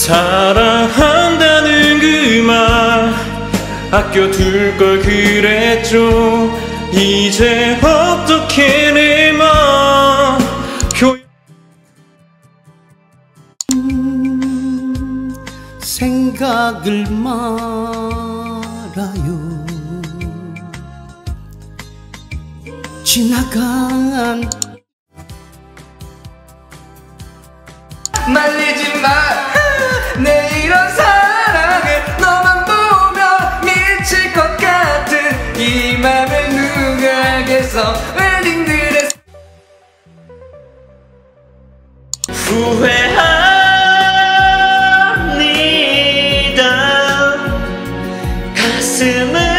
사랑한다는 그 말 아껴둘 걸 그랬죠. 이제 어떻게 내맘 표 생각을 말아요. 지나간 말리 마음에 누가 알겠어 웨딩드레스 후회합니다. 가슴을